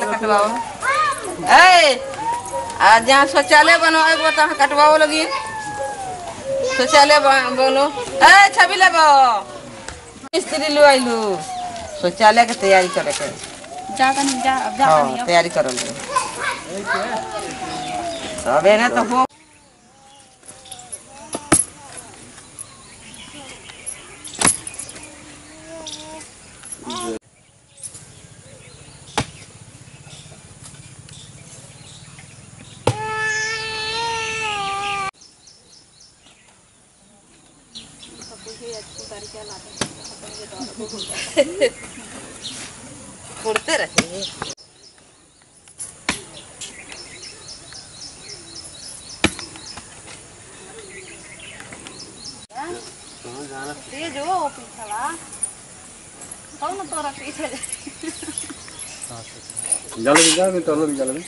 कटवाओ। ए आज जहाँ शौचालय बनवाए वो तहाँ कटवाओ लगी शौचालय बोलो। ए छवि लेबो मिस्त्री लो आइलू शौचालय के तैयारी करे के। जा अब हाँ तैयारी करो। सब है ना तो हो। फोड़ते रहेंगे तेज हो? पीछे वाला। कौन तोरा पीछे? जाले भी जाले तोरा भी जाले